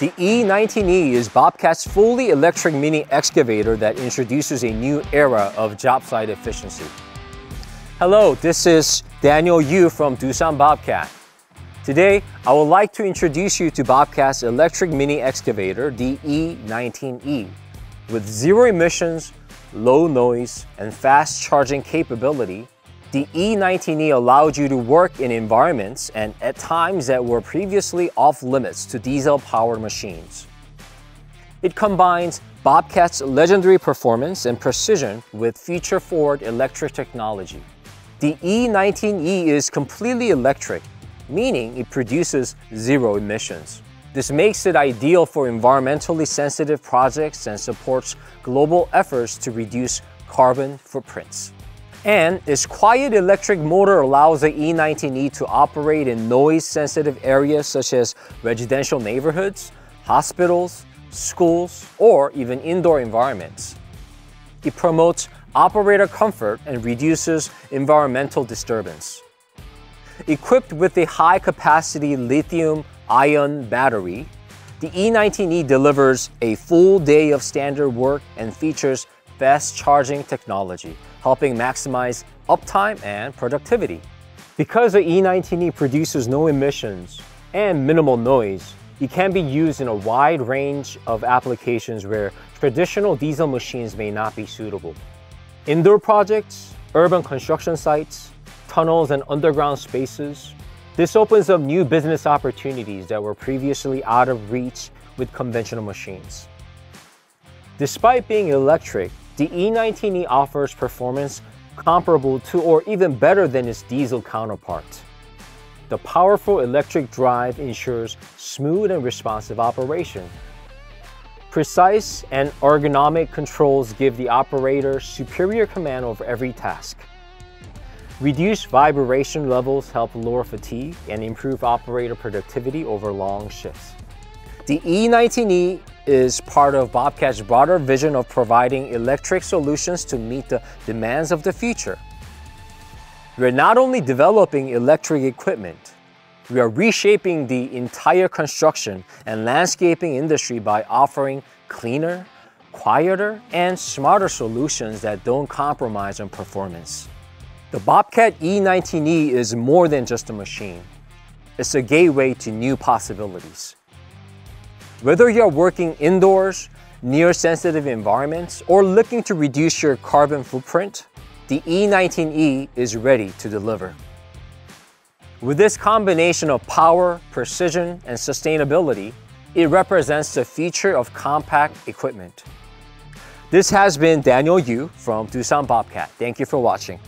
The E19E is Bobcat's fully electric mini excavator that introduces a new era of job site efficiency. Hello, this is Daniel Yu from Doosan Bobcat. Today, I would like to introduce you to Bobcat's electric mini excavator, the E19E. With zero emissions, low noise, and fast charging capability, the E19E allowed you to work in environments and at times that were previously off limits to diesel-powered machines. It combines Bobcat's legendary performance and precision with future-forward electric technology. The E19E is completely electric, meaning it produces zero emissions. This makes it ideal for environmentally sensitive projects and supports global efforts to reduce carbon footprints. And its quiet electric motor allows the E19E to operate in noise-sensitive areas such as residential neighborhoods, hospitals, schools, or even indoor environments. It promotes operator comfort and reduces environmental disturbance. Equipped with a high-capacity lithium-ion battery, the E19E delivers a full day of standard work and features fast charging technology, helping maximize uptime and productivity. Because the E19E produces no emissions and minimal noise, it can be used in a wide range of applications where traditional diesel machines may not be suitable. Indoor projects, urban construction sites, tunnels and underground spaces. This opens up new business opportunities that were previously out of reach with conventional machines. Despite being electric, the E19E offers performance comparable to or even better than its diesel counterpart. The powerful electric drive ensures smooth and responsive operation. Precise and ergonomic controls give the operator superior command over every task. Reduced vibration levels help lower fatigue and improve operator productivity over long shifts. The E19E is part of Bobcat's broader vision of providing electric solutions to meet the demands of the future. We are not only developing electric equipment, we are reshaping the entire construction and landscaping industry by offering cleaner, quieter, and smarter solutions that don't compromise on performance. The Bobcat E19E is more than just a machine. It's a gateway to new possibilities. Whether you're working indoors, near sensitive environments, or looking to reduce your carbon footprint, the E19E is ready to deliver. With this combination of power, precision, and sustainability, it represents the future of compact equipment. This has been Daniel Yu from Doosan Bobcat. Thank you for watching.